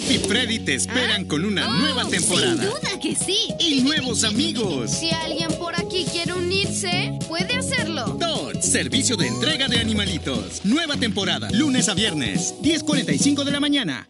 Chip y Freddy te esperan con una Oh, nueva temporada. Sin duda que sí. Y nuevos amigos. Si alguien por aquí quiere unirse, puede hacerlo. Dot, servicio de entrega de animalitos. Nueva temporada, lunes a viernes, 10.45 de la mañana.